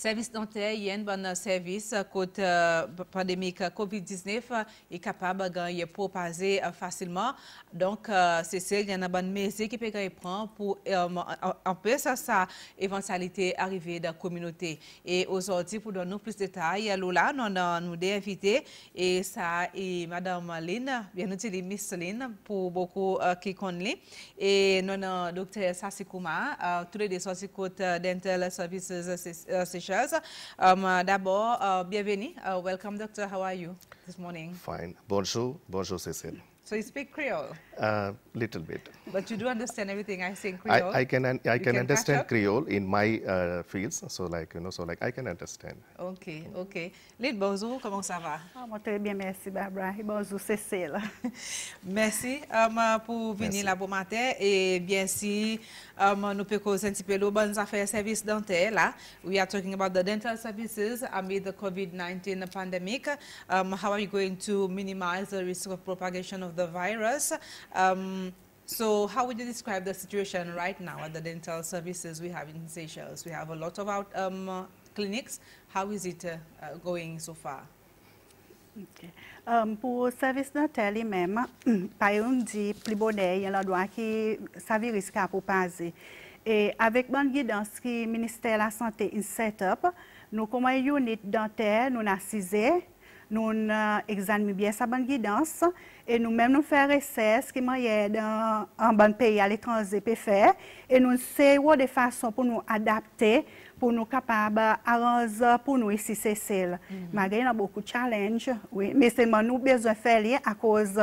Service dentaire est un bon service contre pandémique COVID-19 est capable de propager facilement. Donc, c'est ça, il y a une bonne mesure qui peut prendre pour euh, empêcher euh, ça, éventualité arrivée dans la communauté. Et aujourd'hui, pour donner plus de détails, euh, Lola, nous avons des invités et ça, et Madame Lynn, bien entendu, Miss Lynn, pour beaucoup qui connaissent. Et nous avons Dr Sassikouma, tous les deux côté Dental Services Session. Um, uh, D'abord, uh, bienvenue. Uh, welcome, doctor. How are you this morning? Fine. Bonjour. Bonjour, Cécile. So you speak Creole? Uh, little bit. But you do understand everything I say in Creole? I, I can, I can, can understand Creole in my uh, fields. So like, you know, so like I can understand. OK, OK. Lyd, bonjour. Comment ça va? Oh, moi, très bien, merci, Barbara. Et bonjour, Cécile. merci um, pour venir là pour matin. Et bien si um, nous pouvons causer un petit peu de bonnes affaires services dentaires là. We are talking about the dental services amid the COVID-19 pandemic. Um, how are you going to minimize the risk of propagation of the virus? Um, so how would you describe the situation right now at the dental services we have in Seychelles? We have a lot of out, um, uh, clinics. How is it uh, uh, going so far? Okay. Um, pour service dental lui-même, par exemple, dit plus bonnet, il y a l'endroit qui ça risque à proposer. Et avec bonne guidance qui ministère de la Santé in set up, nous comme unit dentaire, nous assisé nous uh, examinons bien sa bonne guidance et nous-mêmes nous faisons recherche qui m'aide en bon pays à l'étranger peut faire et nous essayons de façon pour nous adapter pour nous capables arranger pour nous ici. Mm -hmm. Malgré il y a beaucoup de challenges, oui, mais c'est nous besoin de faire à cause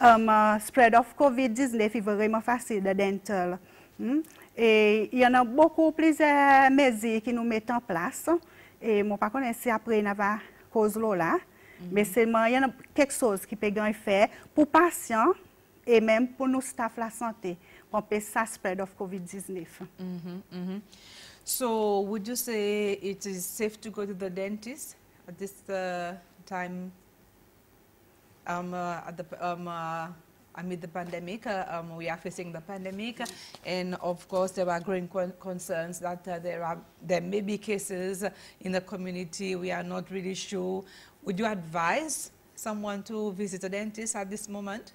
um, uh, spread of COVID-19 est vraiment facile de dental. Mm? Et il y en a beaucoup plusieurs mesures qui nous mettent en place. Et moi, par contre, si après, il y a cause là, de la ça spread of COVID-19. Mm -hmm, So, would you say it is safe to go to the dentist at this uh, time um, uh, at the, um, uh, amid the pandemic? Uh, um, we are facing the pandemic, and of course, there are growing concerns that uh, there are there may be cases in the community. We are not really sure would you advise someone to visit a dentist at this moment?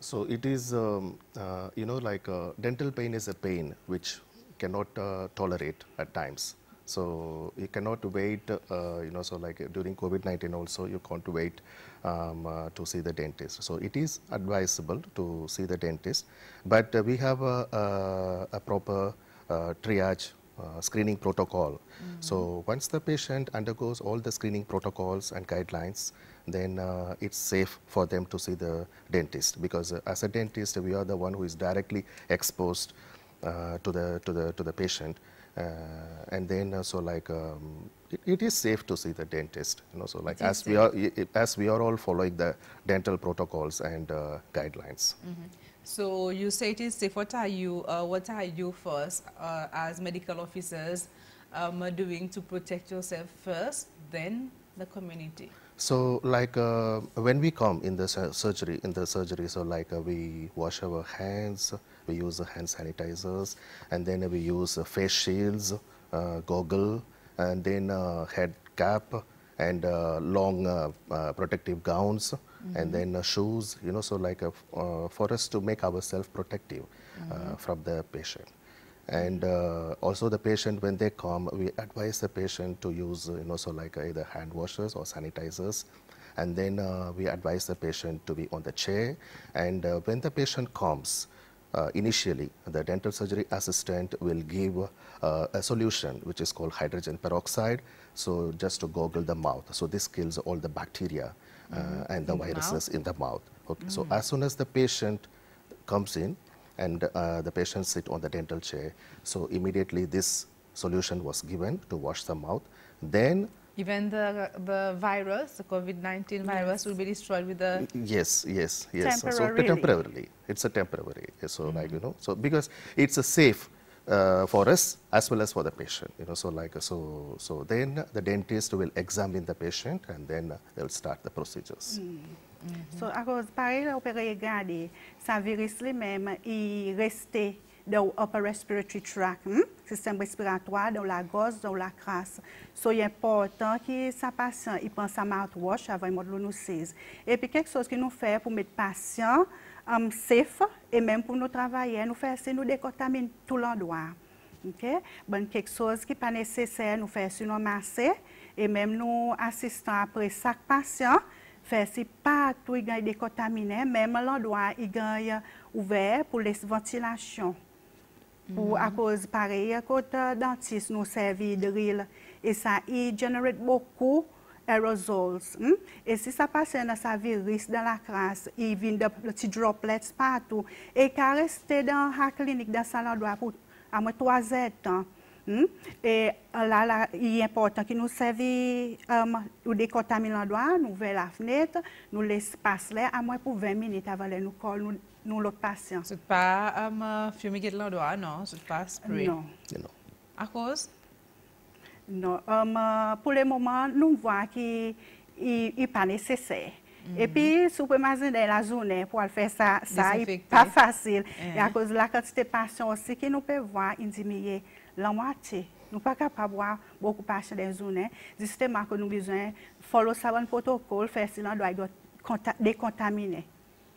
So it is, um, uh, you know, like uh, dental pain is a pain which cannot uh, tolerate at times. So you cannot wait, uh, you know, so like during COVID-19 also you can't wait um, uh, to see the dentist. So it is advisable to see the dentist, but uh, we have a, a, a proper triage uh, screening protocol. Mm -hmm. So once the patient undergoes all the screening protocols and guidelines, then uh, it's safe for them to see the dentist because uh, as a dentist we are the one who is directly exposed uh, to the to the to the patient uh, and then so like um, it, it is safe to see the dentist you know so like as safe. we are as we are all following the dental protocols and guidelines. Mm -hmm. So you say it is safe. What are you, uh, what are you first uh, as medical officers um, doing to protect yourself first, then the community? So like uh, when we come in the surgery, in the surgery, so like uh, we wash our hands, we use hand sanitizers, and then we use face shields, uh, goggle, and then uh, head cap, and long protective gowns mm -hmm. and then uh, shoes, you know, so like a, uh, for us to make ourselves protective mm -hmm. from the patient. And also the patient, when they come, we advise the patient to use, you know, so like either hand washers or sanitizers and then uh, we advise the patient to be on the chair. And uh, when the patient comes, uh, initially the dental surgery assistant will give a solution which is called hydrogen peroxide, so just to goggle the mouth. So this kills all the bacteria uh, and the in viruses the in the mouth. Okay. Mm. So as soon as the patient comes in and uh, the patient sit on the dental chair, so immediately this solution was given to wash the mouth. Then even the the virus, the COVID-19 virus, will be destroyed with the yes, yes, yes. Temporarily. So temporarily, it's a temporary. So mm -hmm. like you know, so because it's a safe uh, for us as well as for the patient. You know, so like so so then the dentist will examine the patient and then they will start the procedures. Mm. Mm -hmm. So à cause pareil, on peut regarder, ça virus lui-même, il restait dans upper respiratory tract, hmm? système respiratoire, dans la gorge, dans la crasse. So, il est important que sa patient il pense à mouthwash avant de nous. Et puis, quelque chose que nous faisons pour mettre patient um, safe et même pour nous travailler, nous faisons, nous décontaminer tout l'endroit. OK? Bon, quelque chose qui n'est pas nécessaire, nous faisons nous masser et même nous assistons après chaque patient faire si partout il est décontaminé, même l'endroit il est ouvert pour les ventilations. Pour, à cause pareil, cause dentiste nous servi de et ça il génère beaucoup aerosols. Hmm? Et si ça passe dans sa virus, dans la crasse, il vient de petits droplets partout. Et qu'à rester dans la clinique, dans sa salon pour à trois heures. Hmm? Et là, là, il est important qu'il nous serve um, ou décontamine l'endroit, nous ouvre la fenêtre, nous laisse passer à moins pour 20 minutes avant de nous coller, nous, patient. Ce n'est pas euh, fumigé de l'endroit, non? Ce n'est pas spray? Non. À cause? Non, um, uh, pou le mouman, nou mwa ki y pa nesesè. Mm -hmm. E pi sou pou mazen den la zounè pou al fè sa, sa y pa fasil. Yeah. E a kouz la katite pasyon osi ki nou pe vwa indimiye lan mwati. Nou pa kapab wwa boku pasyon den zounè. Distema kon nou bizwen folo saban protokol fè silan do ay do dekontamine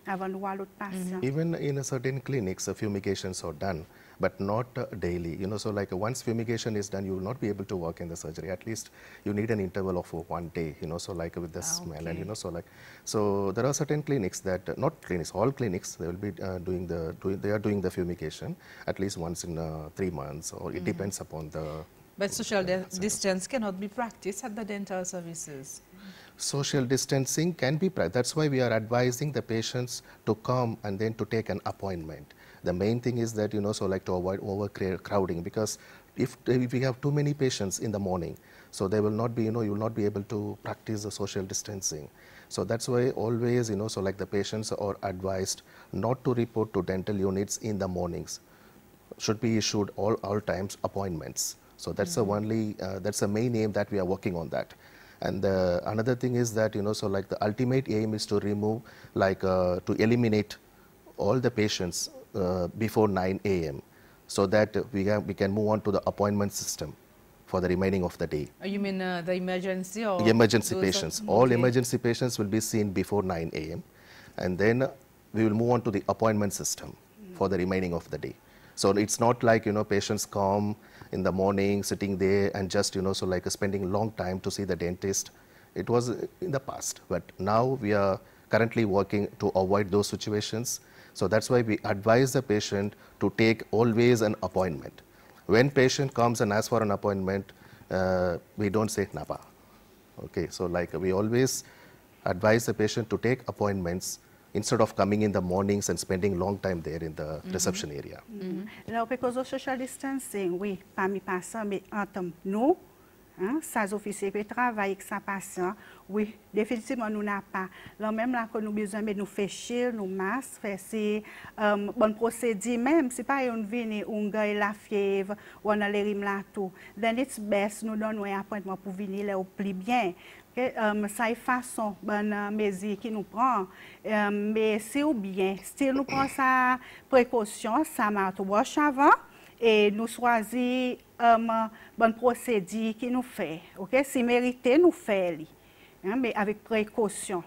avan wwa lot mhm. pasyon. Mm -hmm. Even in a certain clinics, fumigations are done. But not uh, daily. You know, so like once fumigation is done, you will not be able to work in the surgery. At least you need an interval of one day. You know, so like with the smell and you know, so like, so there are certain clinics that uh, not clinics, all clinics they will be uh, doing the doing, they are doing the fumigation at least once in uh, three months, or it depends upon the But social di- distance cannot be practiced at the dental services. social distancing can be practiced. that's why we are advising the patients to come and then to take an appointment the main thing is that you know so like to avoid overcrowding because if, if we have too many patients in the morning so they will not be you know you will not be able to practice the social distancing so that's why always you know so like the patients are advised not to report to dental units in the mornings should be issued all, all times appointments. So that's the only, uh, that's the main aim that we are working on that. And uh, another thing is that, you know, so like the ultimate aim is to remove, like uh, to eliminate all the patients before 9 a.m. so that we, have, we can move on to the appointment system for the remaining of the day. Uh, You mean uh, the emergency or? The emergency those are- patients. All emergency patients will be seen before 9 a.m. And then uh, we will move on to the appointment system for the remaining of the day. So it's not like, you know, patients come in the morning, sitting there and just, you know, so like spending long time to see the dentist. It was uh, in the past, but now we are currently working to avoid those situations. So that's why we advise the patient to take always an appointment. When patient comes and asks for an appointment, uh, we don't say NAPA. Okay, so like we always advise the patient to take appointments instead of coming in the mornings and spending long time there in the reception area. Now because of social distancing, we parmi patients, mais entre nous, hein, sans officiers qui travaillent avec sa patient, oui, définitivement, nous n'avons pas. Là, même là, que nous besoin de nous faire nous masques, faire si, um, bon procédé, même si pas on vient, on gagne la fièvre, on a les rimes là tout, then it's best, nous donnons un appointment pour venir là au plus bien. Okay? Um, ça est façon, bonne euh, mesure qui nous prend. Um, mais si ou bien, si nous prenons sa précaution, ça mouthwash avant, et nous choisissons um, bon procédé qui nous fait. ok? Si mérité, nous fait, li. Hein, mais avec précaution.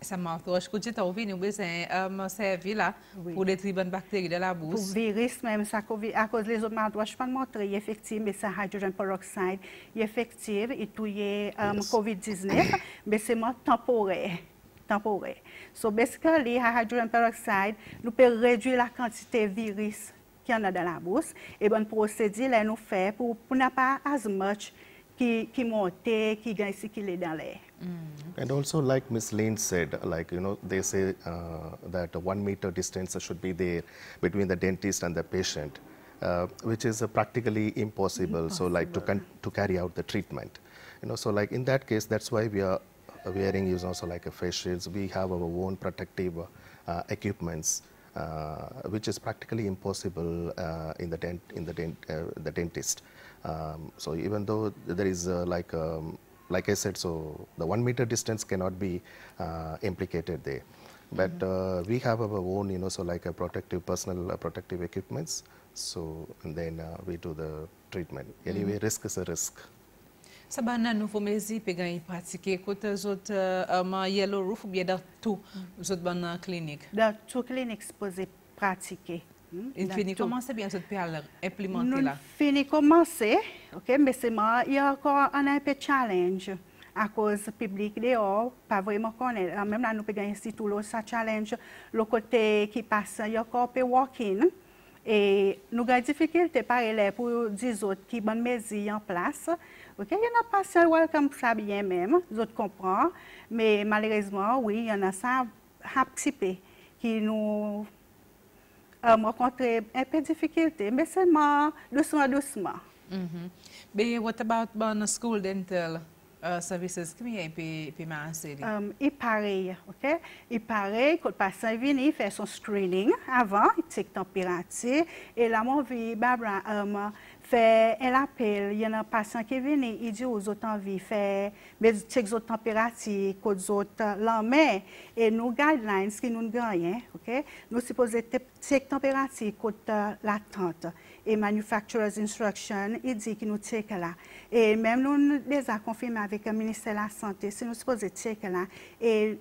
Ça mouthwash, que tu as oublié, nous besoin um, servir là Oui. pour détruire bonnes bactéries de la Pour bouche. virus, même ça, COVID, à cause des autres mouthwash, je peux montrer, effectivement, mais c'est hydrogen peroxide, il est effectif, et tout est um, Yes. COVID-19, mais c'est temporaire. temporaire. So basically, hydrogen peroxide, nous peut réduire la quantité de virus qu'il y en a dans la bouche. Et bon procédé, là, nous fait pour, pour ne pas as much qui, qui monte, qui gagne circuler dans l'air. And also, like Miss Lane said, like you know, they say uh, that a one meter distance should be there between the dentist and the patient, uh, which is uh, practically impossible. So, like to con- to carry out the treatment, you know. So, like in that case, that's why we are wearing is also like a face shields. We have our own protective uh, equipments. Uh, which is practically impossible uh, in the dent in the dent uh, the dentist. Um, so even though there is uh, like um, like I said, so the one meter distance cannot be uh, implicated there. but uh, we have our own, you know, so like a protective personal protective equipments. So and then uh, we do the treatment. Anyway, risk is a risk. Sa ba nan nou fomezi pe gan yi pratike kote zot uh, man yellow roof ou bie da tou zot ban nan klinik? Da tou klinik se pose pratike. Hmm? Il fini komanse bi an sot pe al implemente la? Nou fini komanse, ok, mbeseman, yi akor an an pe challenge. à cause publique dehors, pas vraiment connaître. Même là, nous pouvons gagner si tout ça challenge, le côté qui passe, il y a encore un peu walking. Et nous avons des difficultés par élève pour 10 autres qui ont mis en place. Ok, yon ap pase wèl kom sa byen mèm, zot kompran, mè malèrezman, wè, oui, yon an sa hap tipe ki nou um, euh, rekontre epè difikilte, mè selman dousman dousman. Mm -hmm. Be, what about ban school dental uh, services kwenye pi manse li? Um, e parey, ok? E parey, kote pasan vini, fè son screening avan, tik tempirati, e la moun vi babran... Um, Fè el apel, yon an pasyon ke vene, i di ou zot anvi, fè, be chek zot temperati, kout zot lanmen, e nou guidelines ki nou n'ganyen, hein, ok? Nou suppose chek temperati, kout euh, la tante, manufacturer's instruction, i di ki nou chek la. E menm nou avec le ministère minister la sante, se nou suppose chek la, e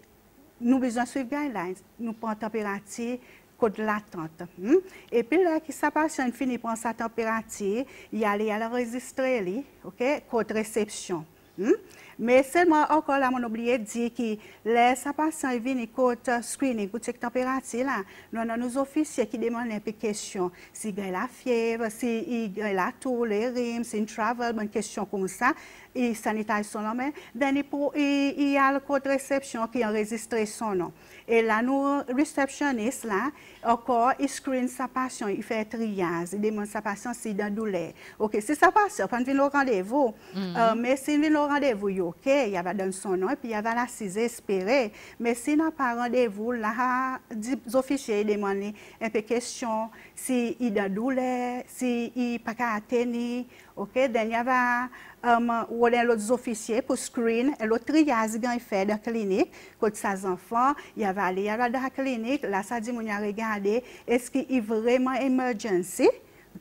nou bezan suiv guidelines, nou pon température côté de l'attente. Hmm? Et puis là, qui sa patiente finit prendre sa température, il allait enregistrer, OK, côté réception. Hmm? Mais seulement encore là, mon oublié dit que les patients viennent côte euh, screening pour check température là. Nous avons nos officiers qui demandent des questions. Si il a la fièvre, si il a la toux, les rhumes, si il travel, une question comme ça. Il sanitise son nom. Il y a le code réception qui enregistre son nom. Et là, nous, réceptionniste, là, encore, il screen sa passion, il fait triage, il demande sa passion si dans douleur. OK, c'est sa passion, pas de venir au rendez-vous. Mm-hmm. Euh, mais si il vient au rendez-vous, OK, il y avait donné son nom et puis il y avait la six espéré. Mais si n'a pas rendez-vous, là, les officiers demandent un peu de questions, si il a de douleur, si il n'a pas atteint, OK, il y avait um, ou les autres officiers pour screen, et l'autre triage qui fait dans la clinique, côté ses enfants, il y avait allé dans la clinique, là, ça dit, il a regardé, est-ce qu'il est vraiment emergency?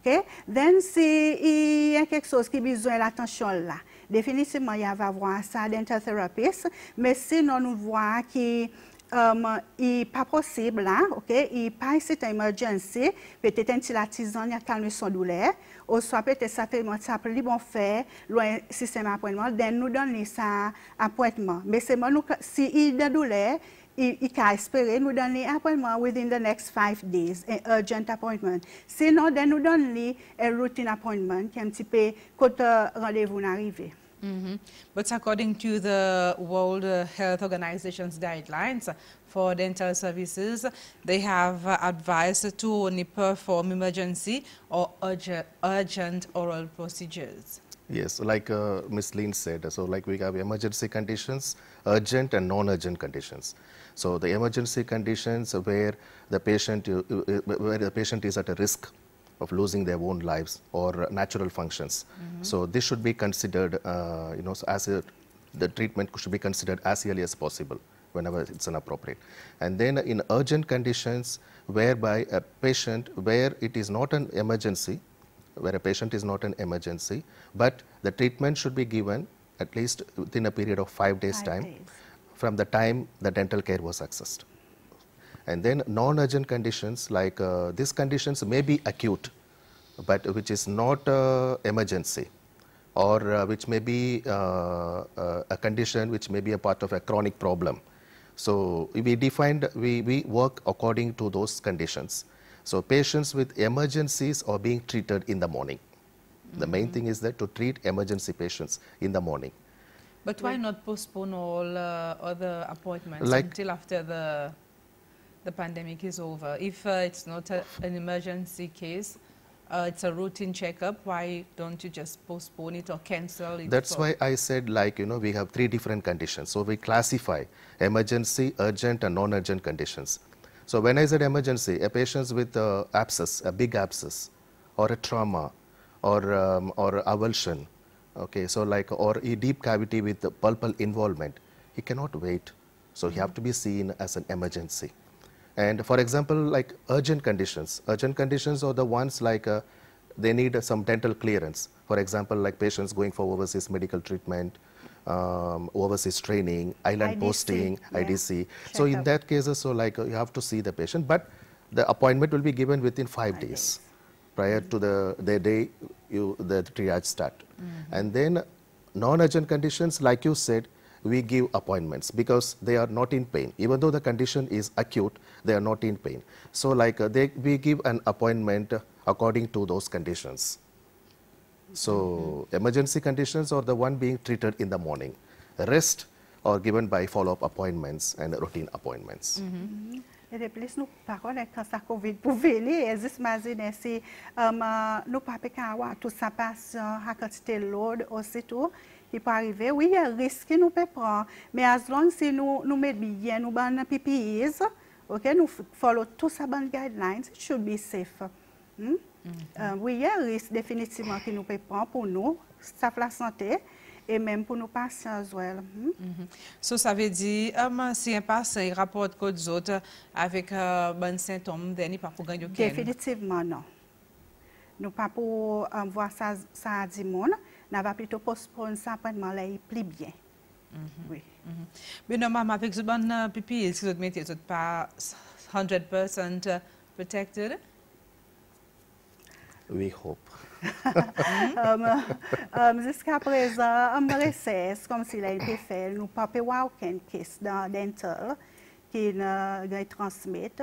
Okay? Then, si il y a quelque chose qui a besoin l'attention là, définitivement, il va voir ça dental therapist, mais sinon, nous voir qui um, euh, il pas possible là, OK, il pas cette emergency, peut-être un petit artisan qui a calmé son douleur, ou soit peut-être ça fait moi ça plus bon faire loin système appointement, d'en nous donner ça appointement. Mais c'est moi nous si il a douleur il peut espérer nous donner un appointment within the next five days, un urgent appointment. Sinon, then nous donne a routine appointment est un petit peu quand euh, rendez-vous n'arrive. Mhm. But according to the World Health Organization's guidelines for dental services, they have advised to only perform emergency or urgent oral procedures. Yes, like uh, Ms. Lynn said, so like we have emergency conditions, urgent and non-urgent conditions. So the emergency conditions where the patient, uh, uh, where the patient is at a risk of losing their own lives or natural functions. So this should be considered, uh, you know, as a, the treatment should be considered as early as possible whenever it's inappropriate. And then in urgent conditions whereby a patient, where it is not an emergency, where a patient is not an emergency, but the treatment should be given at least within a period of five days' Five time days. from the time the dental care was accessed. And then non-urgent conditions like uh, these conditions may be acute, but which is not uh, emergency or uh, which may be uh, uh, a condition which may be a part of a chronic problem. So we defined, we, we work according to those conditions. So patients with emergencies are being treated in the morning. The main thing is that to treat emergency patients in the morning. But why not postpone all uh, other appointments Like- until after the the pandemic is over? If uh, it's not a, an emergency case, uh, it's a routine checkup. Why don't you just postpone it or cancel it? That's why I said like, you know, we have three different conditions. So we classify emergency, urgent and non-urgent conditions. So when I said emergency, a patient with uh, abscess, a big abscess or a trauma or, um, or avulsion, okay, so like, or a deep cavity with the pulpal involvement, he cannot wait So he have to be seen as an emergency. And for example, like urgent conditions, urgent conditions are the ones like uh, they need uh, some dental clearance. For example, like patients going for overseas medical treatment, um, overseas training, island IDC, posting, yeah. IDC. So in Checkup. that cases, so like you have to see the patient, but the appointment will be given within five, days, days. prior to the, the day you, the triage start. And then non-urgent conditions, like you said, we give appointments because they are not in pain. Even though the condition is acute, they are not in pain. So like uh, they, we give an appointment according to those conditions. So emergency conditions are the one being treated in the morning. Rest are given by follow-up appointments and routine appointments. E de plis nou pa konen kan sa COVID pou veni, e zis mazine si um, uh, nou pa pe ka awa tout sa pasyon ha kantite load ositou ki pa arrive. Oui, y a risk ki nou pe pran, me as long si nou, nou met biyen nou ban PPEs, ok, nou follow tout sa ban guidelines, it should be safe. Hmm? Euh, un risque définitivement qui nous prépare pour nous, staff la santé, et même pour nos patients. Well. Mm -hmm. ça veut dire, si un patient rapporte code autres avec euh, bon symptôme, il n'y pas pour gagner Définitivement non. Nous pas pour um, voir ça, ça à du monde, nous va plutôt postponer ça pendant là, plus bien. Mm -hmm. Oui. Mais non, maman, avec ce bon pipi, si vous mettez pas 100% protected, We hope. um, um, Jiska prezan, am reses, kom si la te fel, nou pa pe waw ken kes dan dental ki na gay transmit.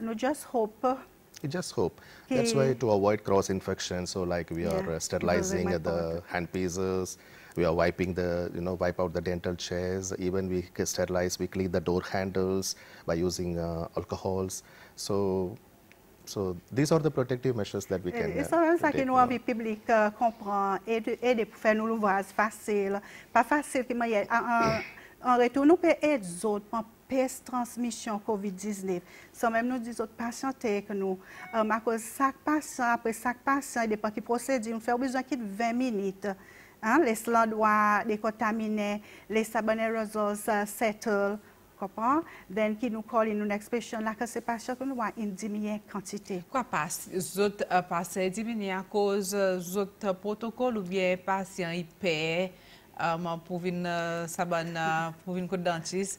Nou just hope We just hope. Okay. That's why to avoid cross infection, so like we are Yeah, uh, sterilizing the hand pieces, we are wiping the, you know, wipe out the dental chairs, even we sterilize, we clean the door handles by using uh, alcohols. So, So these are the protective measures that we can. Uh, e sa wè sa ki nou anvi publik kompran, ede pou fè nou louvraz fasil, pa fasil ki mwen yè. An retou nou pe ed zot pan pes transmisyon COVID-19. Sa mèm nou di zot pasyante ek nou. Makos sak pasyan, apre sak pasyan, depan ki prosedi, nou fè ou bizan kit 20 minit. Les landwa, dekontamine, les sabane rozos, settle. kopan, den ki nou kol in nou ekspesyon la, ke se pasyon kon nou an in diminyen kantite. Kwa pas, zot uh, pasye diminyen a euh, koz zot protokol ou bien pasyen ipe, um, euh, pou vin uh, saban, uh, pou vin kote dantis?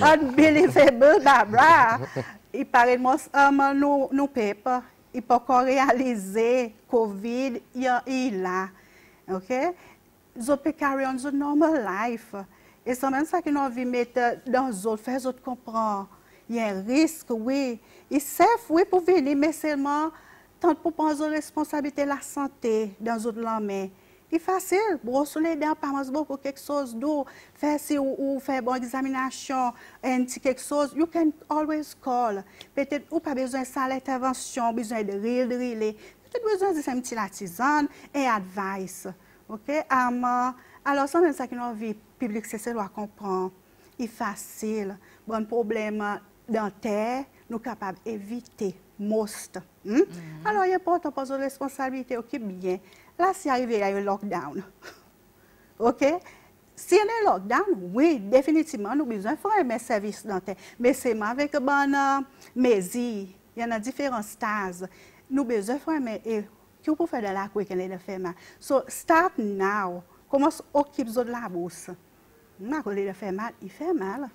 Unbelievable, Barbara! I pare mons, um, euh, nou, nou pep, i pa kon realize COVID yon i la. Ok? Zot pe kare on zot normal life. Et c'est même ça qu'ils ont envie de mettre dans les autres, faire les autres comprendre. Il y a un risque, oui. Ils savent, oui, pour venir, mais seulement tant pour prendre la responsabilité la santé dans les autres lendemain. C'est facile, brosser les dents, pas mal pour quelque chose d'eau, faire si ou, faire bonne examination, un petit quelque chose, you can always call. Peut-être ou pas besoin de ça l'intervention, besoin de rire, de rire, peut-être besoin de un petit la et advice. OK? Um, alors, c'est même ça qui nous envie publik se se lo a kompran. I fasil, bon problem dentè, nou kapab evite most. Hmm? Alors, yon portan pa zo responsabilite, ok, bien. La si arrive a yon lockdown. ok? Si yon e lockdown, oui, definitivement, nou bezwen fwa yon servis dentè. Men seman vek ban uh, mezi, yon a diferent staz, nou bezwen fwa yon e, ki ou pou fè de la kwe ken le de fè man. So, start now. Komos okip zo de la bous. Na kou le de mal, i fè mal.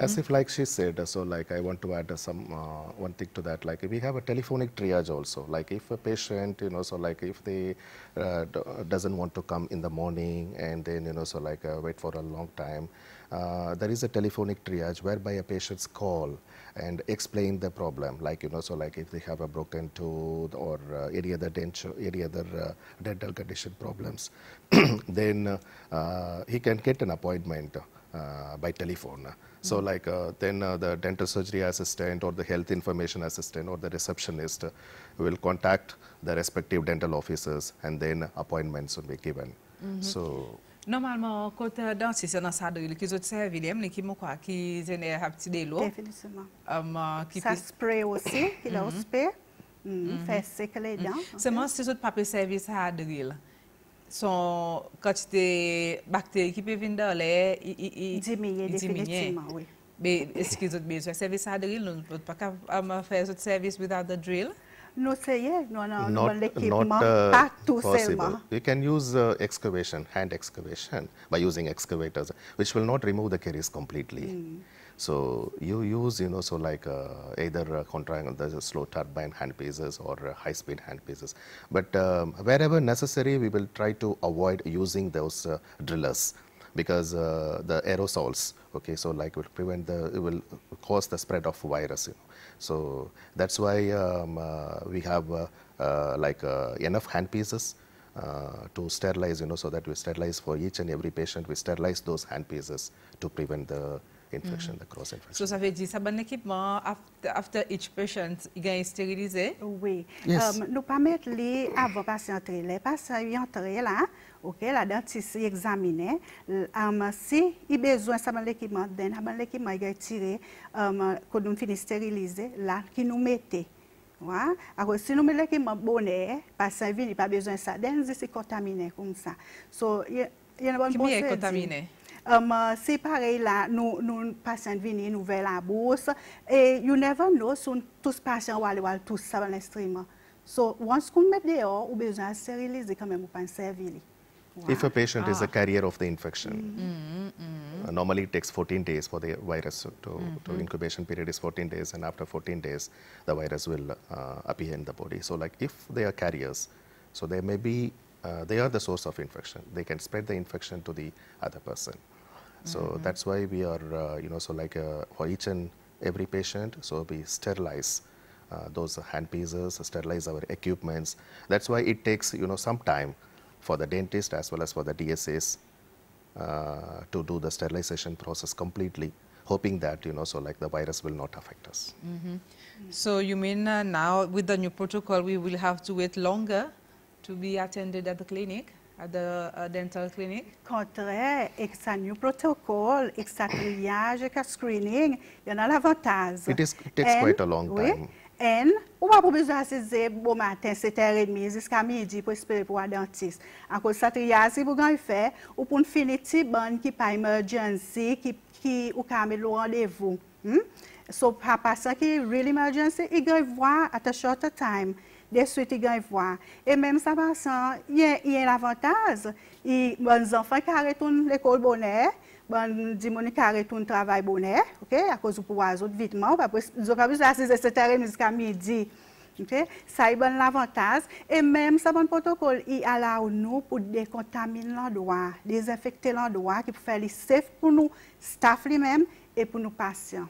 As if like she said, so like I want to add uh, some uh, one thing to that. Like we have a telephonic triage also. Like if a patient, you know, so like if they uh, d- doesn't want to come in the morning and then you know, so like uh, wait for a long time, uh, there is a telephonic triage whereby a patient's call and explain the problem. Like you know, so like if they have a broken tooth or uh, any other dental, any other uh, dental condition problems, then uh, he can get an appointment uh, by telephone. So like uh, then uh, the dental surgery assistant or the health information assistant or the receptionist uh, will contact the respective dental offices and then appointments will be given. So Normalman, kote dansi se nan sadril, ki zot se vilem, li ki mou kwa ki zene hap ti de lo. Definisman. Um, sa pi... spray osi, ki la ospe, fè sekle dan. Seman si zot pape servi sadril, son quantité bactéries qui peuvent venir dans l'air diminuer définitivement, oui. Mais est-ce qu'ils ont besoin de service à drill? Nous ne pouvons pas faire ce service without the drill. No no, no, no, not, not uh, possible. You can use uh, excavation, hand excavation, by using excavators, which will not remove the caries completely. Mm. So you use, you know, so like uh, either uh, contracting the slow turbine hand pieces or uh, high speed hand pieces. But um, wherever necessary, we will try to avoid using those uh, drillers because uh, the aerosols, okay, so like will prevent the, it will cause the spread of virus, you know. So that's why um, uh, we have like enough hand pieces to sterilize, you know, so that we sterilize for each and every patient, we sterilize those hand pieces to prevent the infection, mm -hmm. the cross infection. So ça veut dire ça bon équipement after, after each patient il est stérilisé? Oui. Yes. Um, nous permettons les avant patient entrer, les patients y entrer là, OK, la dentiste examiner um, si il besoin ça bon l'équipement, then bon l'équipement il tiré um, quand nous finissons stériliser là qui nous mettait Ouais. Alors, si nous mettons l'équipement bonnet, patient vient, il pas besoin de ça, then c'est contaminé comme ça. So, il y a une bonne Qui est contaminé? Um, c'est pareil là, nous, nous patients viennent, nous vers la bourse, et you never know, si tous patients vont aller tous ça dans l'extrême. So, once qu'on met dehors, ou besoin de stériliser quand même, ou pas servir. Wow. If a patient ah. is a carrier of the infection, mm -hmm. Mm -hmm. Uh, normally it takes 14 days for the virus to, mm -hmm. to incubation period is 14 days, and after 14 days, the virus will uh, appear in the body. So, like if they are carriers, so they may be, uh, they are the source of infection. They can spread the infection to the other person. So mm -hmm. that's why we are, uh, you know, so like uh, for each and every patient, so we sterilize uh, those hand pieces, sterilize our equipments. That's why it takes, you know, some time for the dentist as well as for the DSAs uh, to do the sterilization process completely, hoping that, you know, so like the virus will not affect us. Mm -hmm. So you mean uh, now with the new protocol, we will have to wait longer to be attended at the clinic? at the uh, dental clinic? Kontre, ek sa new protocol, ek sa kriyaj, ek sa screening, yon an avantage. It, is, it takes and, quite a long oui, time. En, ou pa pou bezwa se ze bo maten, se ter et mi, ziska midi pou espere pou a dentist. An kon sa triyaj, si pou gan yon fe, ou pou n fini ti ban ki pa emergency, ki, ki ou ka ame lo randevou. Hmm? So, pa pasan ki real emergency, i gan yon vwa at a shorter time. de souhaiter gagner voir. Et même ça passant, il y a un avantage. Les enfants qui retournent l'école bonheur, bon, dit mon qui retourne travail bonheur, OK, à cause du pouvoir autres vitement, ils ont pas besoin de 6h jusqu'à midi. Okay? Ça est bon l'avantage. Et même, ça bon protocole, il a là nous pour décontaminer l'endroit, désinfecter l'endroit, qui pour faire les safe pour nous, staff lui-même, et pour nos patients.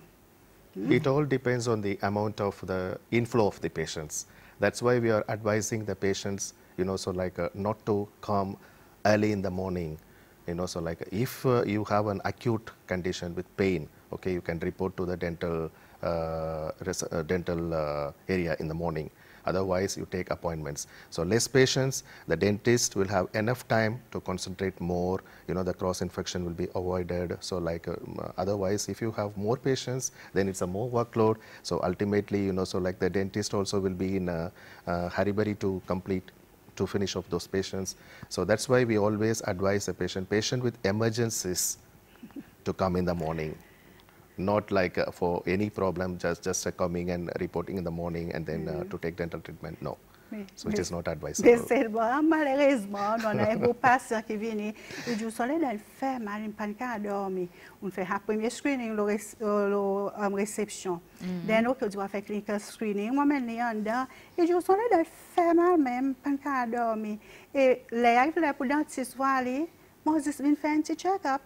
Mm. It all depends on the amount of the inflow of the patients. That's why we are advising the patients, you know, so like uh, not to come early in the morning, you know, so like if uh, you have an acute condition with pain, okay, you can report to the dental, uh, uh dental uh, area in the morning. Otherwise, you take appointments. So less patients, the dentist will have enough time to concentrate more. You know, the cross infection will be avoided. So like um, otherwise, if you have more patients, then it's a more workload. So ultimately, you know, so like the dentist also will be in a, a hurry to complete to finish off those patients. So that's why we always advise a patient, patient with emergencies to come in the morning not like uh, for any problem, just, just uh, coming and reporting in the morning and then mm. to take dental treatment. No. So it is not advisable. Décèdement, malheureusement, on a un beau patient qui vient, il dit, soleil dans le fait mal, il pas qu'à dormir. On fait un premier screening, le um, réception. Then, on doit faire clinical screening, moi, je suis en dedans, il dit, soleil dans le fait mal même, pas qu'à dormir. Et là, il pour le dentiste, voir moi, je viens faire un petit check-up.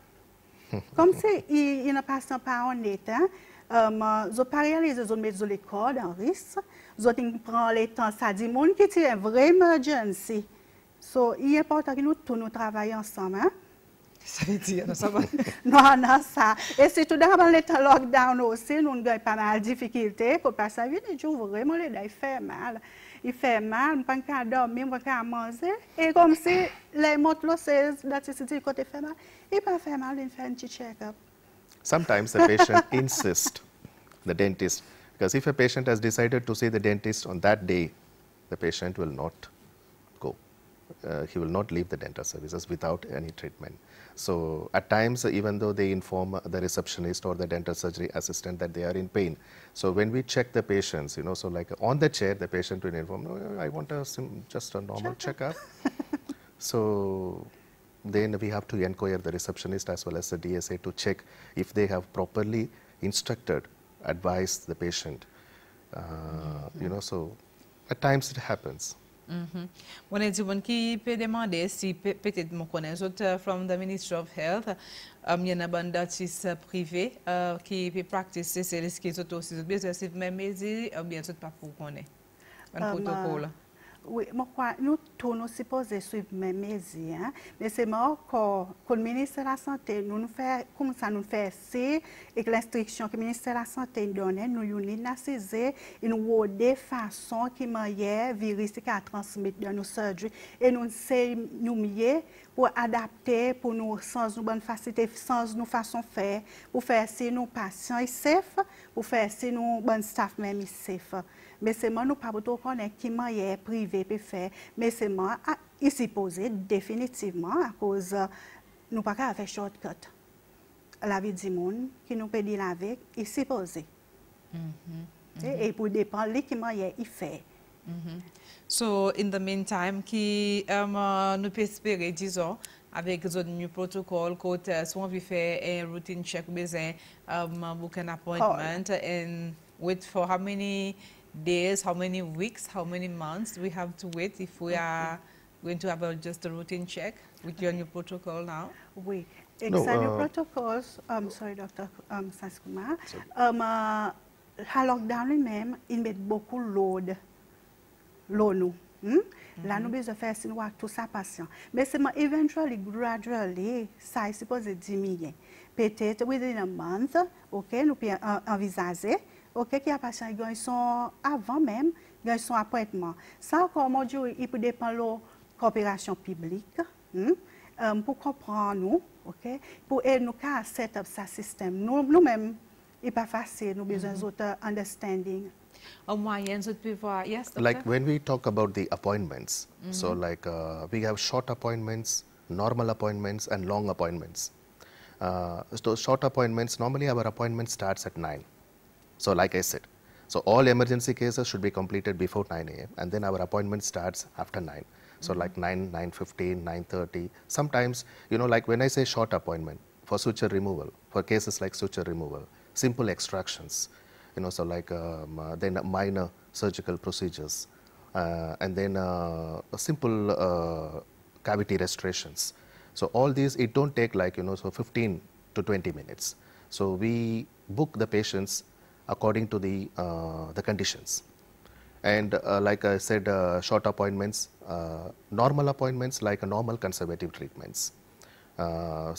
Kom se, yon apasan pa an etan, um, zo paralize zon met zo le kod an ris, zo ting pran le tan sa di moun ki ti en vre emergency. So, yon important ki nou tou nou travaye ansaman. Sa ve di, an ansaman? Non, an sa. E se tou daman le tan lockdown osi, nou n'gay pa mal difikilte, pou pa sa vi, di jou vreman le day fè mal. I fè mal, mwen kan dormi, mwen kan manze, e kom se le mot lo se dati se di kote fè mal. Il peut faire mal, il fait un petit check-up. Sometimes the patient insists, the dentist, because if a patient has decided to see the dentist on that day, the patient will not go. uh, he will not leave the dental services without any treatment. So at times, even though they inform the receptionist or the dental surgery assistant that they are in pain, so when we check the patients, you know, so like on the chair, the patient will inform, no, I want a just a normal checkup. so then we have to inquire the receptionist as well as the DSA to check if they have properly instructed, advised the patient. Uh, you know, so at times it happens. Mm-hmm. Mwen e di mwen ki pe demande si petet mwen uh, konen zot from the Ministry of Health um, yon aban datis prive uh, ki pe practice se se riski zot osi zot bezwe si mwen mezi uh, ou bien zot pa pou konen an um, protokol. Oui, mwen kwa nou tou nou sipoze suib men mezi, men se mwen kon, kon Ministre la Santé nou nou fè, koum sa nou fè se, ek l'instriksyon ki Ministre la Santé donen, nou yon ni nasize, yon wode fason ki mwen ye virisi ka transmit dan nou surgery, e nou se nou miye pou adapte pou nou sans nou ban fasite, sans nou fason fè, pou fè se nou pasyon y sef, pou fè se nou ban staff men y sef. mais c'est moi nous pas pour connaître qui m'a hier privé peut faire. Mais c'est moi à y supposer définitivement à cause nous pas faire shortcut. La vie du monde qui nous peut dire avec y supposer mm -hmm, et pour dépendre les qui m'a hier il fait. Mm-hmm. So, in the meantime, qui um, nous peut espérer, disons, avec le new protocol, quand euh, si on veut faire un routine check, besoin, um, book an appointment, Call. and wait for how many days, how many weeks, how many months we have to wait if we okay. are going to have a, just a routine check with your new protocol now? Oui. No, uh, protocols, um, sorry, Dr. Um, Saskuma, um, uh, à lockdown lui-même, il met beaucoup load, l'eau nous. Hmm? Mm -hmm. Là, nous besoin faire sinon tout ça patient. Mais c'est eventually, gradually, ça est supposé diminuer. Peut-être within a month, ok, nous pouvons envisager ok, qui a passé un son avant même, un son apprêtement. Ça, encore, mon Dieu, il peut dépendre de la coopération publique, hmm? um, pour comprendre nous, ok, pour aider nous à set up ce système. Nous, nous-mêmes, il n'est pas facile, nous avons besoin mm -hmm. understanding. En moyenne, vous voir, yes, doctor? Like when we talk about the appointments, mm -hmm. so like uh, we have short appointments, normal appointments, and long appointments. Uh, so short appointments, normally our appointment starts at 9. So like I said, so all emergency cases should be completed before 9 a.m. and then our appointment starts after 9. So mm -hmm. like 9, 9.15, 9.30. Sometimes, you know, like when I say short appointment for suture removal, for cases like suture removal, simple extractions, you know, so like um, uh, then minor surgical procedures, uh, and then uh, simple uh, cavity restorations. So all these, it don't take like, you know, so 15 to 20 minutes. So we book the patients according to the, uh, the conditions. And uh, like I said, uh, short appointments, normal appointments like a normal conservative treatments.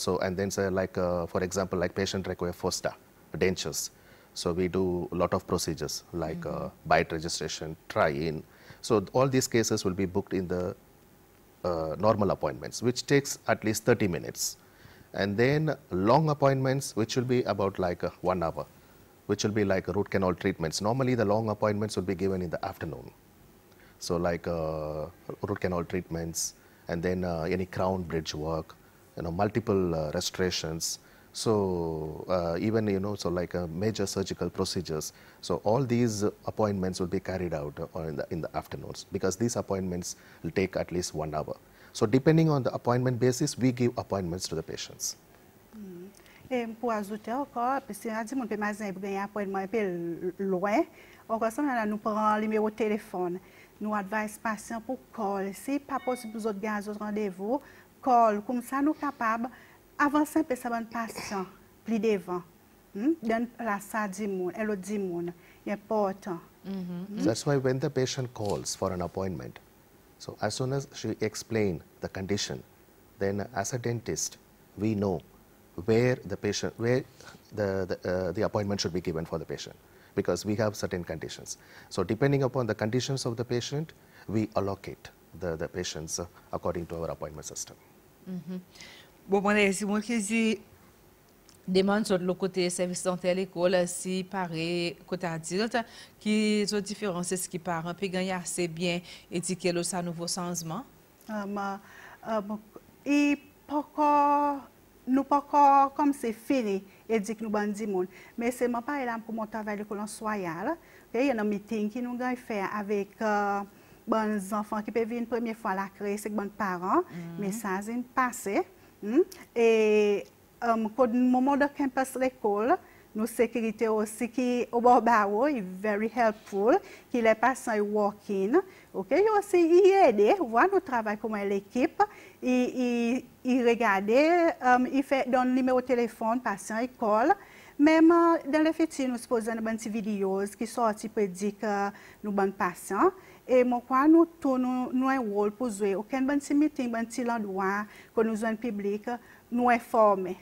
so, and then say like, for example, like patient require FOSTA, dentures. So we do a lot of procedures like mm -hmm. bite registration, try-in. So all these cases will be booked in the uh, normal appointments, which takes at least 30 minutes. And then long appointments, which will be about like uh, one hour which will be like root canal treatments. Normally, the long appointments will be given in the afternoon. So like uh, root canal treatments and then uh, any crown bridge work, you know, multiple uh, restorations. So uh, even, you know, so like uh, major surgical procedures. So all these appointments will be carried out uh, in the, in the afternoons because these appointments will take at least one hour. So depending on the appointment basis, we give appointments to the patients. E pou azoute ankor, pesi an di moun pe mazen pou ganyan apwenman pe lwen, ankor san nan nou pran limeyo telefon, nou advise pasyon pou kol. Si pa posib pou zot gen zot randevou, kol, koum sa nou kapab, avansen pe sa ban pasyon, pli devan. Den la sa di moun, elo di moun, yon portan. That's why when the patient calls for an appointment, so as soon as she explain the condition, then as a dentist, we know where the patient, where the, the, uh, the appointment should be given for the patient because we have certain conditions. So depending upon the conditions of the patient, we allocate the, patients according to our appointment system. Si pareil, côté adulte, sont nou pa kor kom se fini edik nou bandi moun. Men seman pa elan pou monta vali kolon soyal, okay? yon an miting ki nou gany fè avèk uh, ban zanfan ki pe vi yon premye fwa la kre, sek ban paran, mm-hmm. mm. men sa zin pase. Mm? E um, kou moun moun do kempes rekol, nou sekirite osi ki obo bawo, yi very helpful, ki le pasan yi walk in, ok, yi osi yi ede, wwa nou travay kouman l'ekip, yi regade, um, yi fe don nime ou telefon, pasan yi kol, mem uh, den le feti nou spozan nou ban ti videoz ki sorti predik uh, nou ban pasan. E mwen kwa nou tou nou en wol pou zwe, ou ken ban ti meeting, ban ti landwa, kon nou zwen publik, nou en forme.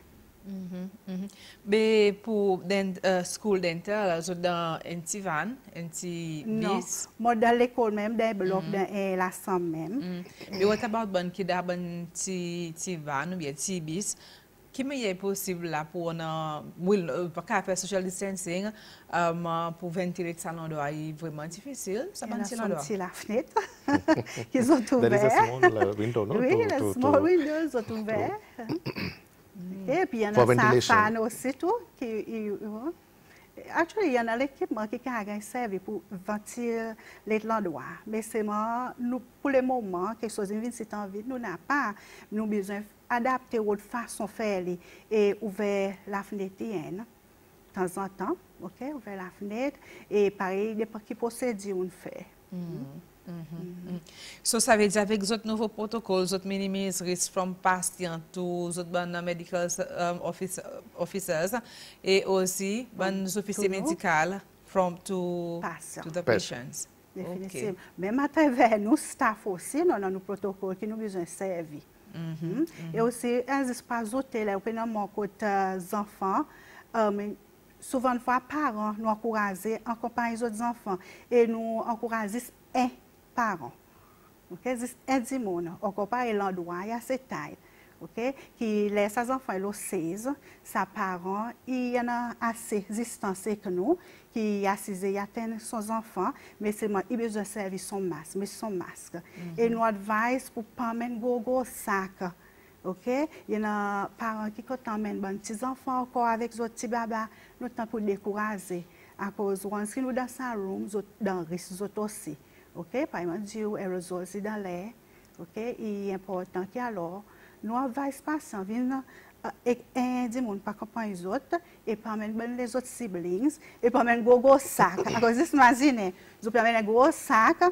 Mm -hmm, mm -hmm. Mais pour den, uh, school dental, je dans un petit van, un petit bus. moi dans l'école même, dans le bloc, mm -hmm. dans la somme même. Mm-hmm. Mais what about bon qui dans un petit van ou bien un petit bus? Qui me est possible là pour on will pas faire social distancing um, pour ventiler le salon de est vraiment difficile ça va ventiler la fenêtre qu'ils ont ouvert. There is a small uh, window no? Oui, to, small window sont ouverts. E pi yon an sa fan osi tou. Actually, yon an l'ekipman ki ka agan serve pou vantir let landwa. Mè seman, nou pou le mouman, kek sozin vin sitan vin, nou nan pa nou bezon adapte ou de fason fè li. E ouve la fneti yon, tan zan tan, ok, ouve la fnet, e pare, depan ki posedi ou n'fè. Mm. Mhm. Mhm. So sa ve di avek zot nouvo protokol, zot minimize risk from pasyantou, zot ban nan medical um, office, euh, officers e osi ban ofisye medikal from to, to the patients. Definitiv. Men okay. ve nou staff osi nan nou protokol ki nou bizon servi. Mm -hmm. E osi en zis pa zote la ou pe nan moun kote uh, zanfan um, souvan fwa paran nou ankoraze an kompanyi zot zanfan e nou ankoraze en parents. Okay? Elle dit, mon, occupé l'endroit, il y a cette taille. Okay? Qui laisse ses enfants, ils 16, ses parents, il y en a assez distancés que nous, qui assise, il atteint son enfant, mais seulement il a besoin de servir son masque, mais son masque. Mm -hmm. Et nous advice pour pas mettre gros gros sac. OK? Il y en a parents qui quand emmènent bon petits enfants encore avec leur petits baba, nous temps pour décourager à cause de si nous dans sa room, dans risque aussi. ok, pa payman diyo, aerosol si dan lè, ok, i important ki alò, nou avay spasan vin nan, ek en di moun pa kompan yon zot, e pa men ben le zot siblings, e pa men go go sak, akon zis mazine, zou pa men go sak,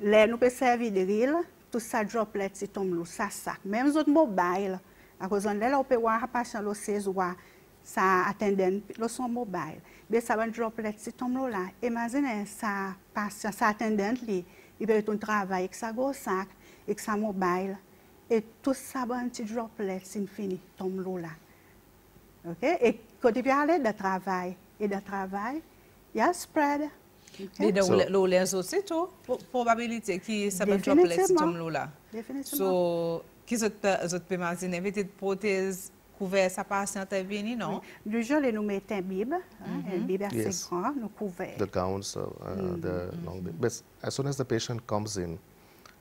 lè nou pe servi diril, tout sa droplet si tom lou, sa sak, menm zot mobile, akon zon lè la ou pe wak apasyon lò sez wak, sa atenden, lò son mobile, be sa ban droplet si tom lo la, imagine sa pasyon, sa atendent li, i ibe yon travay ek sa go sak, ek sa mobile, e tout sa ban ti droplet sin fini tom lo la. Ok? E kote pi ale de travay, e de travay, ya spread. Bi da ou le ansote to, probabilite ki sa ban droplet si tom lo la. Definitivman. So, ki zot pe imagine, vete protez, couvert sa patiente est venue, non? Du jour, nous mettons un bib, un bib assez grand, nous couvrons. The gowns, uh, the long bib. But as soon as the patient comes in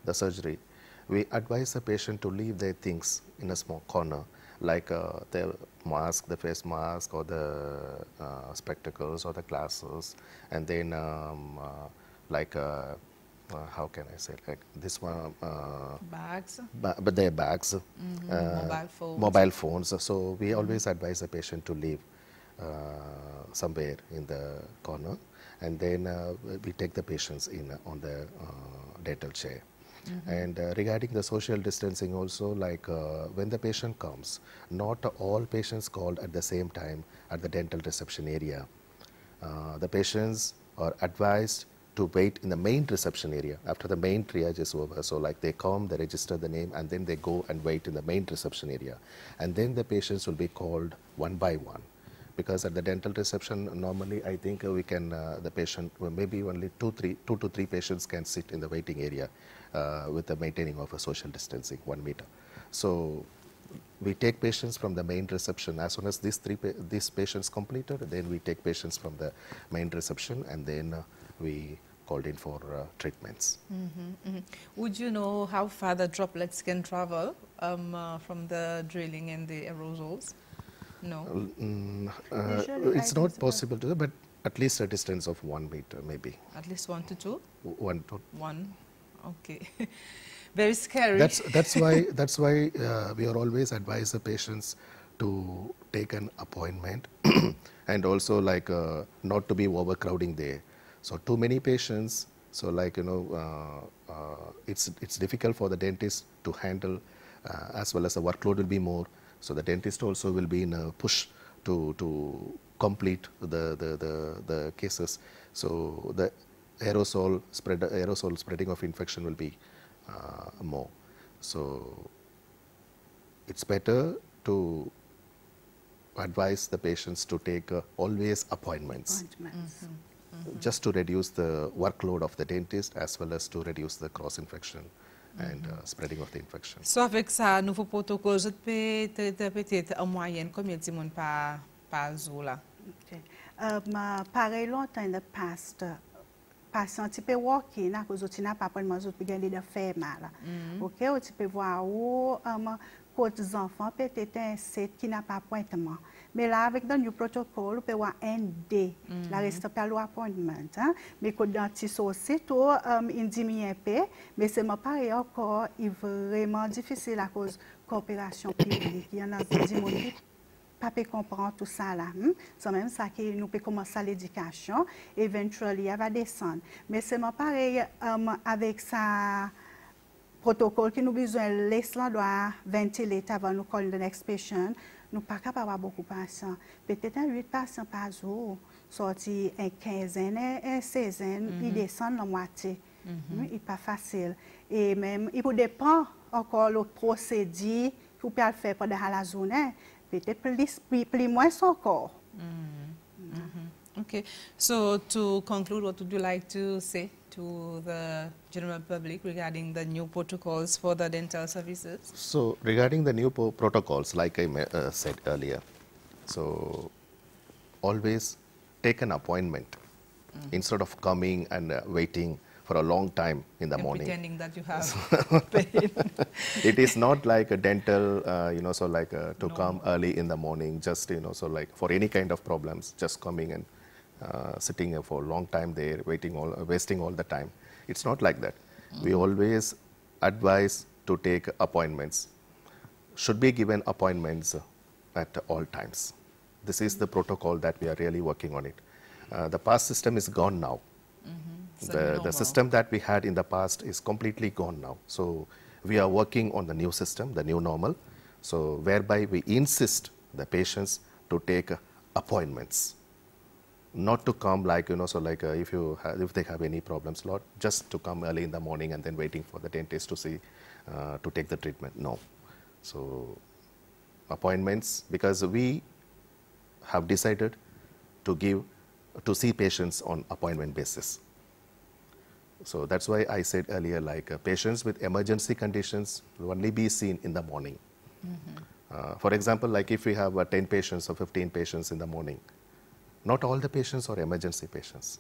the surgery, we advise the patient to leave their things in a small corner, like uh, the mask, the face mask, or the uh, spectacles, or the glasses, and then um, uh, like uh, uh, how can I say like this one uh, bags ba but they're bags mm -hmm. uh, mobile phones mobile phones so we mm -hmm. always advise the patient to leave uh, somewhere in the corner and then uh, we take the patients in on the dental chair Mm -hmm. And uh, regarding the social distancing also, like uh, when the patient comes, not all patients called at the same time at the dental reception area. Uh, the patients are advised to wait in the main reception area after the main triage is over. So like they come, they register the name and then they go and wait in the main reception area. And then the patients will be called one by one. Because at the dental reception, normally I think uh, we can, uh, the patient, well, maybe only two, three, two to three patients can sit in the waiting area uh, with the maintaining of a social distancing, one meter. So we take patients from the main reception. As soon as these three pa these patients completed, then we take patients from the main reception and then uh, we called in for uh, treatments. Would you know how far the droplets can travel um, uh, from the drilling and the aerosols? No. Mm, uh, it's not possible to, but at least a distance of one meter, maybe At least one to two? One to One. Okay. Very scary. That's that's why that's why uh, we are always advise the patients to take an appointment and also like uh, not to be overcrowding there. So too many patients. So like you know, uh, uh, it's it's difficult for the dentist to handle, uh, as well as the workload will be more. So the dentist also will be in a push to to complete the the the, the cases. So the aerosol spread aerosol spreading of infection will be uh, more. So it's better to advise the patients to take uh, always appointments Appointments. Just to reduce the workload of the dentist as well as to reduce the cross infection and uh, spreading of the infection. So avec ça, nouveau protocole, je peux traiter peut-être en moyenne combien de monde par, par jour là? Okay. Um, uh, pareil longtemps in the past, uh, patient ti pe walking à cause tu n'as pas appointment zot pe gen li de faire mal. OK, ou tu peux voir où um, côté enfants peut-être un set qui n'a pas appointment. Mais là avec le new protocol, on peut voir un day, la reste pas l'appointment, hein. Mais côté dentiste aussi tout um, il diminue un peu, mais c'est pas pareil encore, il est vraiment difficile à cause coopération publique. Il y en a des gens qui pas comprendre tout ça là. hmm? C'est même ça que nous peut commencer l'éducation, eventually elle va descendre. Mais c'est pas pareil um, avec ça protocole que nous besoin laisse là doit ventiler avant nous call the next patient. Nous pas capable avoir beaucoup de patients. Peut-être un 8 patients par jour, sorti un quinzaine, un seizaine, ils descendent la moitié. Hmm, Il n'est pas facile. Et même, il dépend encore le procédé vous pouvez faire pendant la journée. Peut-être plus, plus, plus moins encore. Okay. So to conclude, what would you like to say? To the general public regarding the new protocols for the dental services? So regarding the new protocols, like I uh, said earlier, so always take an appointment instead of coming and uh, waiting for a long time in the and morning. pretending that you have pain. it is not like a dental, uh, you know, so like uh, to No. come early in the morning, just, you know, so like for any kind of problems, just coming and sitting uh, for a long time there, waiting all, uh, wasting all the time. It's not like that. We always advise to take appointments. Should be given appointments at all times. This is the protocol that we are really working on it. Uh, the past system is gone now So the, the system that we had in the past is completely gone now. So we are working on the new system, the new normal. So whereby we insist the patients to take appointments, not to come like you know. So like uh, if you if they have any problems, lot just to come early in the morning and then waiting for the dentist to see uh, to take the treatment. No, so appointments because we have decided to give to see patients on appointment basis. So that's why I said earlier, like uh, patients with emergency conditions will only be seen in the morning. Uh, for example, like if we have uh, 10 patients or 15 patients in the morning, not all the patients are emergency patients.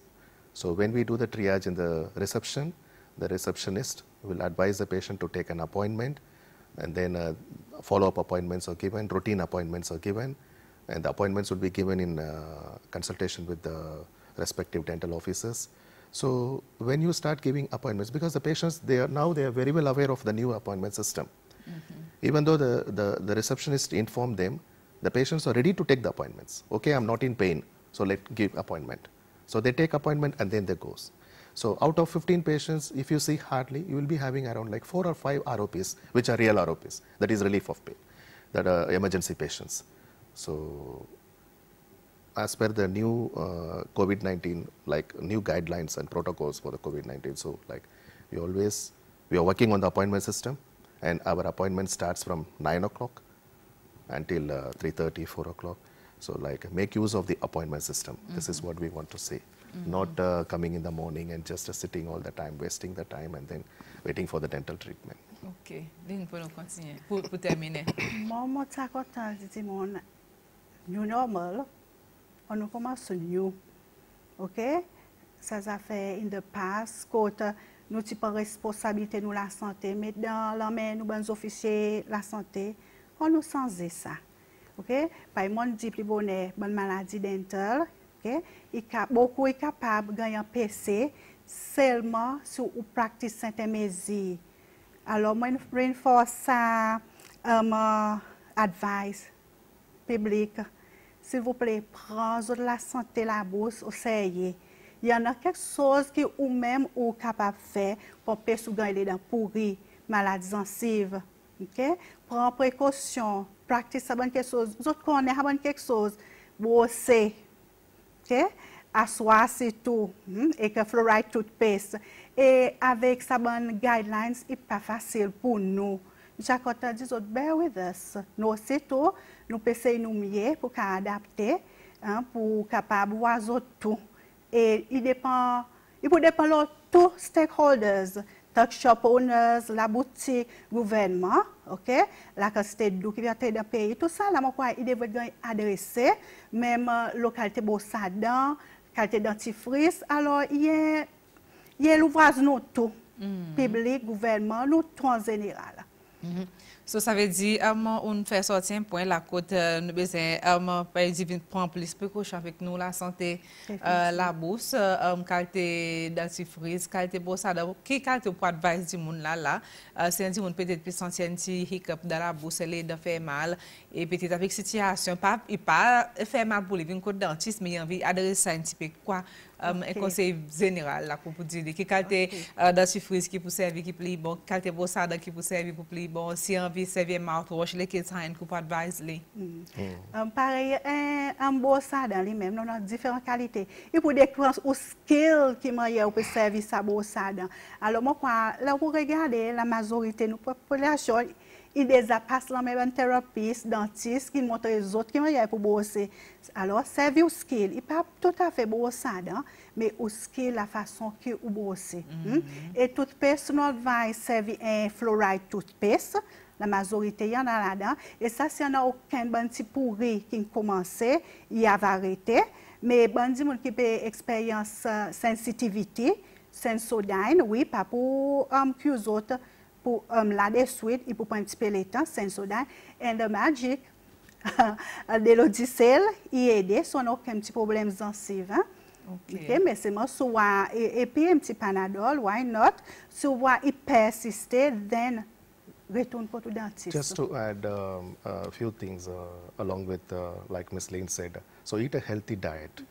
So when we do the triage in the reception, the receptionist will advise the patient to take an appointment, and then uh, follow-up appointments are given, routine appointments are given, and the appointments will be given in uh, consultation with the respective dental officers. So when you start giving appointments, because the patients they are now they are very well aware of the new appointment system. Even though the, the, the receptionist informed them, the patients are ready to take the appointments. Okay, I'm not in pain, so let give appointment. So they take appointment and then they goes. So out of 15 patients, if you see hardly, you will be having around like four or five ROPs, which are real ROPs, that is relief of pain, that are emergency patients. So as per the new uh, COVID-19, like new guidelines and protocols for the COVID-19, so like we always, we are working on the appointment system and our appointment starts from 9 o'clock until uh, 3.30, 4 o'clock. So like make use of the appointment system. This is what we want to say. Not uh, coming in the morning and just uh, sitting all the time, wasting the time and then waiting for the dental treatment. Ok, Lynn, pour nous continuer, pour, pour terminer. Moi, moi, ça content, je dis, mon new normal, on nous commence new. OK? sa zafè in the past, kote nou ti pa responsabilite nou la sante, met dan la men nou ban ofisye la sante, kon nou sanze sa. ok? Paymon di pli bonè, bon maladi dental, ok? I ka, boku i e kapab ganyan PC selman sou ou praktis sentemezi. Alo mwen reinforce sa um, uh, advice publik. Sil vous vouple, pran zo de la santé la bous ou seye. Yon a kek soz ki ou mèm ou kapab fè, pou pe sou ganyan le dan pouri, maladi zansiv, ok? Pran prekosyon. praktis sa ban kek soz, zot konen haban kek soz, bose, ke, aswa si tou, hmm? e ke fluoride toothpaste. E avek sa ban guidelines, e pa fasil pou nou. Jakota di zot, bear with us. Nou se tou, nou pese nou miye pou ka adapte, hein? pou kapab wazot tou. E i depan, i pou depan lot tou stakeholders, workshop owners, la boutique, gouvernement, ok, la quantité d'eau qui vient dans le pays, tout ça, là, moi, il devrait adresser, même euh, localité Bossadan, qualité dentifrice. Alors, il y a, l'ouvrage nous tout, mm-hmm. public, gouvernement, nous tout en général. Mm-hmm. So sa ve di, amman ou nou fè sorti an poin la kote nou bezen, amman paye di vin pran plis prekoshan vek nou la sante la bous, kalte dentifris, kalte bo sadan, ki kalte ou po advice di moun la la, se yon di moun petet pi santi an ti hiccup da la bous, se le da fè mal, e petet avik sityasyon, pa fè mal pou li vin kote dentist, me yon vi adresa an ti pe kwa, um, okay. un conseil général là pour dire qui qualité okay. euh, dans surprise qui pour servir qui pli bon qualité brossade qui pour servir pour pli bon si envie servir mouthwash les kids hand pour advise les mm. mm. um, pareil un, un brossade dans lui-même on a différentes qualités et pour découvrir au skill qui manière pour servir sa brossade alors moi quoi là vous regardez la majorité nous population il des apas lan mè ben terapist, dentist, ki montre autres qui mè yè pou bose. Alors, servi ou skill. I pa tout afe bosan dan, mais ou skill la fason ki ou bose. Hein. Mm -hmm. Et toothpaste nou van servir un fluoride toothpaste, la majorité y en a là-dedans. Et ça, s'il n'y a aucun bon petit pourri qui commençait, il avait arrêté. Mais bon, dit qui peut expérience euh, sensitivité, sensodyne, oui, pas pour um, que les autres pou la de suite, yon pou panti pe letan, sensodyne, en de magik, de lodisel, yon ede, son ouken ti problem zansiv, ok, me seman souwa, epi mti panadol, why not, souwa yi persiste, then, Just to add um, a few things uh, along with, uh, like Ms. Lane said, so eat a healthy diet,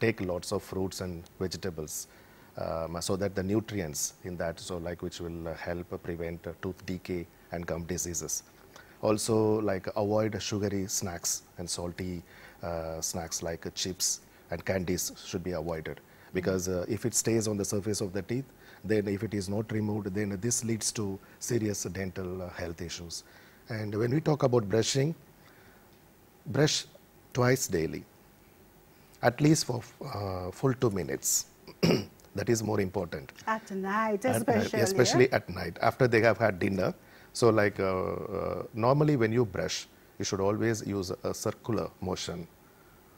take lots of fruits and vegetables, um, so that the nutrients in that, so like which will help prevent tooth decay and gum diseases. Also, like avoid sugary snacks and salty uh, snacks like chips and candies should be avoided because uh, if it stays on the surface of the teeth, then if it is not removed, then this leads to serious dental uh, health issues. And when we talk about brushing, brush twice daily, at least for uh, full two minutes. that is more important. At night, especially. At, especially yeah? at night, after they have had dinner. So like uh, uh, normally when you brush, you should always use a circular motion,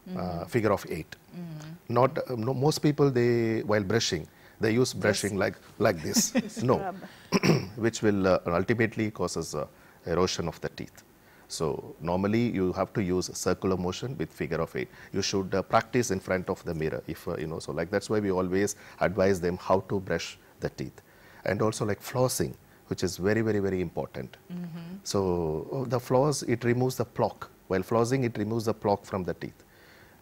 mm -hmm. figure of 8 mm -hmm. Not no, most people they while brushing they use brushing like, like this. no, which will uh, ultimately causes uh, erosion of the teeth. So normally you have to use circular motion with figure of eight. You should uh, practice in front of the mirror if, uh, you know, so like that's why we always advise them how to brush the teeth. And also like flossing, which is very, very, very important. Mm -hmm. So oh, the floss, it removes the plaque. While flossing, it removes the plaque from the teeth.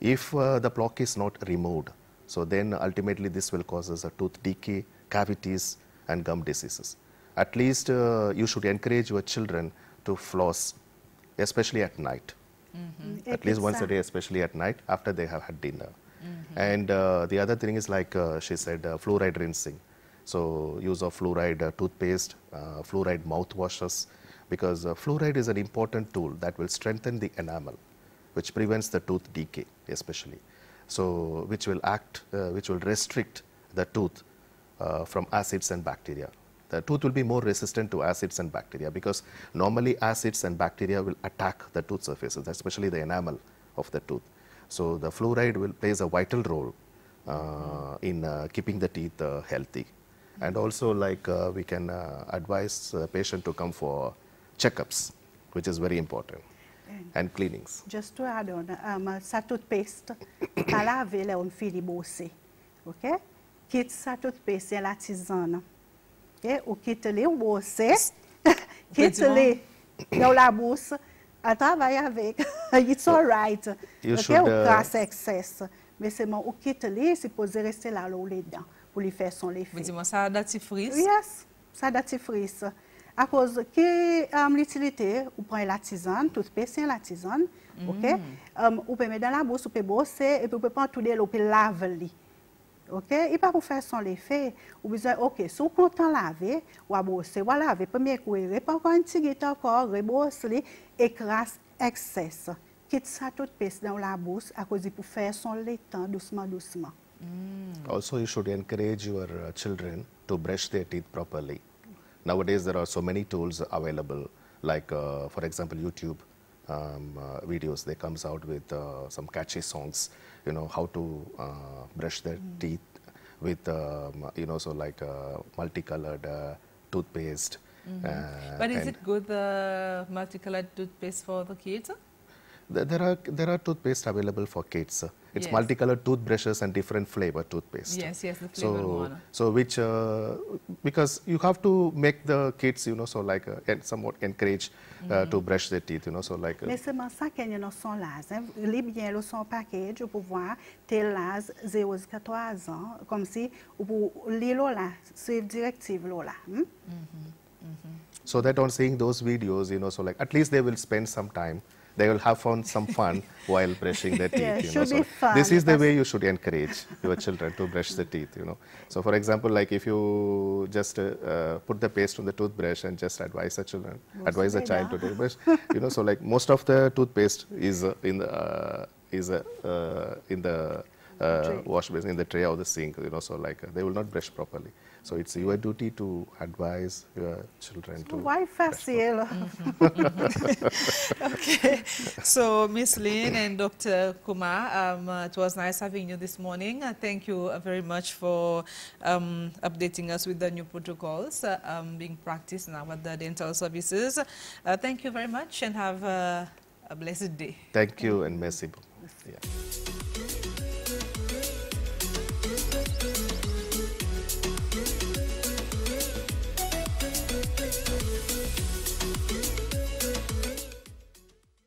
If uh, the plaque is not removed, so then ultimately this will cause us a tooth decay, cavities and gum diseases. At least uh, you should encourage your children to floss, especially at night. Mm -hmm. At least once a day, especially at night after they have had dinner. Mm -hmm. And uh, the other thing is like uh, she said, uh, fluoride rinsing. So use of fluoride uh, toothpaste, uh, fluoride mouthwashes, because fluoride is an important tool that will strengthen the enamel, which prevents the tooth decay especially so which will act, uh, which will restrict the tooth uh, from acids and bacteria. The tooth will be more resistant to acids and bacteria because normally acids and bacteria will attack the tooth surfaces, especially the enamel of the tooth. So the fluoride will plays a vital role uh, in uh, keeping the teeth uh, healthy. And also like uh, we can uh, advise the patient to come for checkups, which is very important, and cleanings. Just to add on, um, sa toothpaste, pa lave le on bose. Ok? Kit sa toothpaste la tisane. Ok? Ou kit li ou bose. kit li dans la bouche. A travaille avec. It's all right. You ok? should, Ou uh, excess. Mais c'est mon ou kit li, c'est posé rester là où les dents. Pour lui faire son Vous effet. dites, moi, ça a datifrice. Yes, sa datifrice. À cause que um, l'utilité, ou prend la tisane, tout c'est la tisane, ok? Um, ou peut mettre dans la bouche, ou peut bosser, et puis ou peut prendre tout de l'eau, puis laver. OK? I pa pou fè son le fè. Ou bizè, OK, sou kontan lave, wabose, wala ave, pwemye kwe, repan kon ti gita kor, rebose li, ekras ekses. Kit sa tout pes nan la bous, akouzi pou fè son le tan, douceman, douceman. Mm. Also, you should encourage your uh, children to brush their teeth properly. Nowadays, there are so many tools available, like, uh, for example, YouTube um, uh, videos. They comes out with uh, some catchy songs. You know, how to uh, brush their teeth with, um, you know, so like uh, multicolored uh, toothpaste. uh, But is it good, multicolored toothpaste for the kids? Th- There are there are toothpaste available for kids. It's Yes. multicolored toothbrushes and different flavor toothpaste. Yes, yes, the flavored so, one. So which uh, because you have to make the kids, you know, so like uh, en- somewhat encourage uh, Mm-hmm. to brush their teeth, you know, so like. Uh, Mais c'est ça qu'il y a dans son laz. Hein. Bien le son package pour pouvoir tel laz 0 jusqu'à 3 ans, comme si ou pour li là, suivre directive lo là. Hmm? so that on seeing those videos, you know, so like at least they will spend some time. They will have fun, some fun while brushing their teeth. Yeah, you know, so. This is the way you should encourage your children to brush the teeth. You know, so for example, like if you just uh, uh, put the paste on the toothbrush and just advise the children, advise the child to toothbrush, you know, so like most of the toothpaste is uh, in the uh, is uh, uh, in the uh, wash basin in the tray or the sink. You know, so like uh, they will not brush properly. So it's your duty to advise your children to. Why facile? Okay. So, Miss Lynn and Dr. Kumar, um, uh, it was nice having you this morning. Uh, thank you uh, very much for um, updating us with the new protocols uh, um, being practiced now at the dental services. Uh, thank you very much and have uh, a blessed day. Thank you and merci. beaucoup. Yeah.